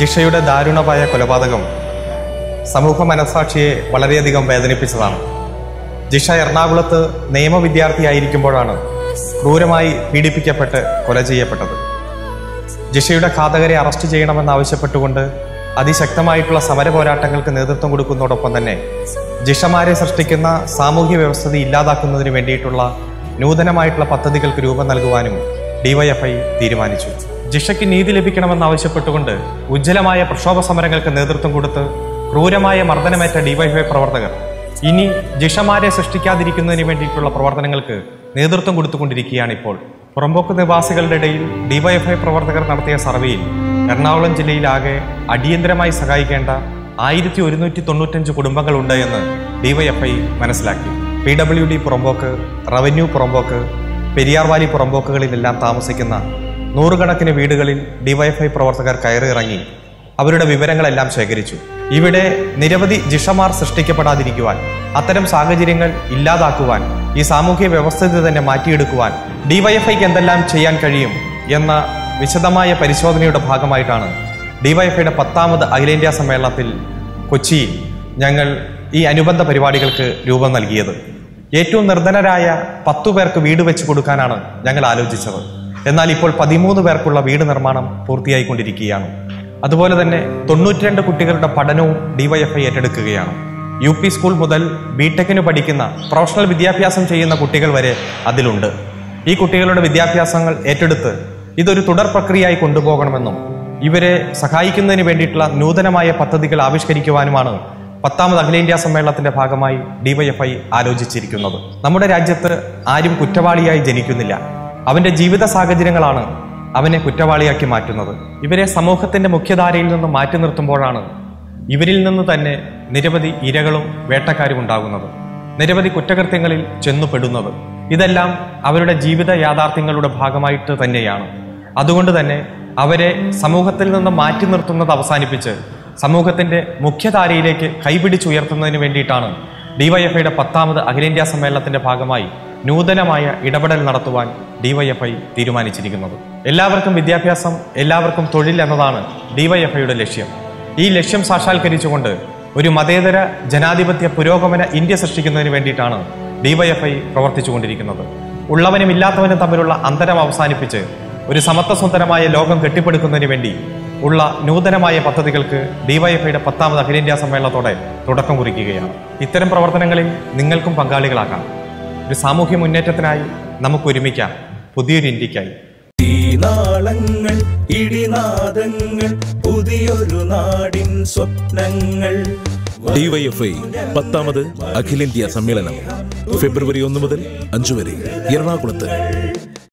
ജിഷയുടെ ദാരുണമായ കൊലപാതകം സമൂഹ മനസാക്ഷിയെ വളരെയധികം വേദനിപ്പിച്ചതാണ്. ജിഷ എറണാകുളത്ത് നിയമവിദ്യാർത്ഥിയായിരിക്കുമ്പോഴാണ് ക്രൂരമായി പീഡിപ്പിക്കപ്പെട്ട് കൊല ചെയ്യപ്പെട്ടത്. ജിഷയുടെ ഘാതകരെ അറസ്റ്റ് ചെയ്യണമെന്നാവശ്യപ്പെട്ടുകൊണ്ട് അതിശക്തമായിട്ടുള്ള സമര പോരാട്ടങ്ങൾക്ക് നേതൃത്വം കൊടുക്കുന്നതോടൊപ്പം തന്നെ ജിഷമാരെ സൃഷ്ടിക്കുന്ന സാമൂഹ്യ വ്യവസ്ഥിതി ഇല്ലാതാക്കുന്നതിന് വേണ്ടിയിട്ടുള്ള നൂതനമായിട്ടുള്ള പദ്ധതികൾക്ക് രൂപം നൽകുവാനും ഡിവൈഎഫ്ഐ തീരുമാനിച്ചു. ജിഷയ്ക്ക് നീതി ലഭിക്കണമെന്നാവശ്യപ്പെട്ടുകൊണ്ട് ഉജ്ജ്വലമായ പ്രക്ഷോഭ സമരങ്ങൾക്ക് നേതൃത്വം കൊടുത്ത് ക്രൂരമായ മർദ്ദനമേറ്റ ഡിവൈഎഫ്ഐ പ്രവർത്തകർ. ഇനി ജിഷമാരെ സൃഷ്ടിക്കാതിരിക്കുന്നതിന് വേണ്ടിയിട്ടുള്ള പ്രവർത്തനങ്ങൾക്ക് നേതൃത്വം കൊടുത്തുകൊണ്ടിരിക്കുകയാണ് ഇപ്പോൾ. പുറമ്പോക്ക് നിവാസികളുടെ ഇടയിൽ ഡിവൈഎഫ്ഐ പ്രവർത്തകർ നടത്തിയ സർവേയിൽ എറണാകുളം ജില്ലയിലാകെ അടിയന്തരമായി സഹായിക്കേണ്ട ആയിരത്തി ഒരുന്നൂറ്റി തൊണ്ണൂറ്റഞ്ച് കുടുംബങ്ങളുണ്ട് എന്ന് ഡിവൈഎഫ്ഐ മനസ്സിലാക്കി. പി ഡബ്ല്യു ഡി പുറമ്പോക്ക് റവന്യൂ പുറമ്പോക്ക് പെരിയാർവാലി പുറമ്പോക്കുകളിലെല്ലാം താമസിക്കുന്ന നൂറുകണക്കിന് വീടുകളിൽ ഡിവൈഫൈ പ്രവർത്തകർ കയറിയിറങ്ങി അവരുടെ വിവരങ്ങളെല്ലാം ശേഖരിച്ചു. ഇവിടെ നിരവധി ജിഷമാർ സൃഷ്ടിക്കപ്പെടാതിരിക്കുവാൻ അത്തരം സാഹചര്യങ്ങൾ ഇല്ലാതാക്കുവാൻ ഈ സാമൂഹ്യ വ്യവസ്ഥിതി തന്നെ മാറ്റിയെടുക്കുവാൻ ഡിവൈഎഫ്ഐക്ക് എന്തെല്ലാം ചെയ്യാൻ കഴിയും എന്ന വിശദമായ പരിശോധനയുടെ ഭാഗമായിട്ടാണ് ഡിവൈഎഫ്ഐയുടെ പത്താമത് അഖിലേന്ത്യാ സമ്മേളനത്തിൽ കൊച്ചിയിൽ ഞങ്ങൾ ഈ അനുബന്ധ പരിപാടികൾക്ക് രൂപം നൽകിയത്. ഏറ്റവും നിർധനരായ പത്തു പേർക്ക് വീട് വെച്ച് കൊടുക്കാനാണ് ഞങ്ങൾ ആലോചിച്ചത്. എന്നാൽ ഇപ്പോൾ പതിമൂന്ന് പേർക്കുള്ള വീട് നിർമ്മാണം പൂർത്തിയായിക്കൊണ്ടിരിക്കുകയാണ്. അതുപോലെ തന്നെ തൊണ്ണൂറ്റിരണ്ട് കുട്ടികളുടെ പഠനവും ഡിവൈഎഫ്ഐ ഏറ്റെടുക്കുകയാണ്. യു പി സ്കൂൾ മുതൽ ബിടെക്കിന് പഠിക്കുന്ന പ്രൊഫഷണൽ വിദ്യാഭ്യാസം ചെയ്യുന്ന കുട്ടികൾ വരെ അതിലുണ്ട്. ഈ കുട്ടികളുടെ വിദ്യാഭ്യാസങ്ങൾ ഏറ്റെടുത്ത് ഇതൊരു തുടർ പ്രക്രിയയായി കൊണ്ടുപോകണമെന്നും ഇവരെ സഹായിക്കുന്നതിന് വേണ്ടിയിട്ടുള്ള നൂതനമായ പദ്ധതികൾ ആവിഷ്കരിക്കുവാനുമാണ് പത്താമത് അഖിലേന്ത്യാ സമ്മേളനത്തിന്റെ ഭാഗമായി ഡിവൈഎഫ്ഐ ആലോചിച്ചിരിക്കുന്നത്. നമ്മുടെ രാജ്യത്ത് ആരും കുറ്റവാളിയായി ജനിക്കുന്നില്ല. അവന്റെ ജീവിത സാഹചര്യങ്ങളാണ് അവനെ കുറ്റവാളിയാക്കി മാറ്റുന്നത്. ഇവരെ സമൂഹത്തിന്റെ മുഖ്യധാരയിൽ നിന്ന് മാറ്റി നിർത്തുമ്പോഴാണ് ഇവരിൽ നിന്ന് തന്നെ നിരവധി ഇരകളും വേട്ടക്കാരും ഉണ്ടാകുന്നത്. നിരവധി കുറ്റകൃത്യങ്ങളിൽ ചെന്നുപെടുന്നത്. ഇതെല്ലാം അവരുടെ ജീവിത യാഥാർത്ഥ്യങ്ങളുടെ ഭാഗമായിട്ട് തന്നെയാണ്. അതുകൊണ്ട് തന്നെ അവരെ സമൂഹത്തിൽ നിന്ന് മാറ്റി നിർത്തുന്നത് അവസാനിപ്പിച്ച് സമൂഹത്തിന്റെ മുഖ്യധാരയിലേക്ക് കൈപിടിച്ചുയർത്തുന്നതിന് വേണ്ടിയിട്ടാണ് ഡിവൈഎഫ്ഐയുടെ പത്താമത് അഖിലേന്ത്യാ സമ്മേളനത്തിന്റെ ഭാഗമായി നൂതനമായ ഇടപെടൽ നടത്തുവാൻ ഡിവൈഎഫ്ഐ തീരുമാനിച്ചിരിക്കുന്നത്. എല്ലാവർക്കും വിദ്യാഭ്യാസം എല്ലാവർക്കും തൊഴിൽ എന്നതാണ് ഡിവൈഎഫ്ഐയുടെ ലക്ഷ്യം. ഈ ലക്ഷ്യം സാക്ഷാത്കരിച്ചുകൊണ്ട് ഒരു മതേതര ജനാധിപത്യ പുരോഗമന ഇന്ത്യ സൃഷ്ടിക്കുന്നതിന് വേണ്ടിയിട്ടാണ് ഡിവൈഎഫ്ഐ പ്രവർത്തിച്ചുകൊണ്ടിരിക്കുന്നത്. ഉള്ളവനും ഇല്ലാത്തവനും തമ്മിലുള്ള അന്തരം അവസാനിപ്പിച്ച് ഒരു സമത്വസുന്ദരമായ ലോകം കെട്ടിപ്പടുക്കുന്നതിന് വേണ്ടി ഉള്ള നൂതനമായ പദ്ധതികൾക്ക് ഡിവൈഎഫ്ഐയുടെ പത്താമത് അഖിലേന്ത്യാ സമ്മേളനത്തോടെ തുടക്കം കുറിക്കുകയാണ്. ഇത്തരം പ്രവർത്തനങ്ങളിൽ നിങ്ങൾക്കും പങ്കാളികളാക്കാം. ഒരു സാമൂഹ്യ മുന്നേറ്റത്തിനായി നമുക്ക് ഒരുമിക്കാം പുതിയൊരു ഇന്ത്യക്കായി നാളങ്ങൾ ഇടിനാദങ്ങൾ പുതിയൊരു നാടിൻ സ്വപ്നങ്ങൾ. ഡിവൈഎഫ്ഐ പത്താമത് അഖിലേന്ത്യാ സമ്മേളനം. ഫെബ്രുവരി ഒന്ന് മുതൽ അഞ്ചു വരെ എറണാകുളത്ത്.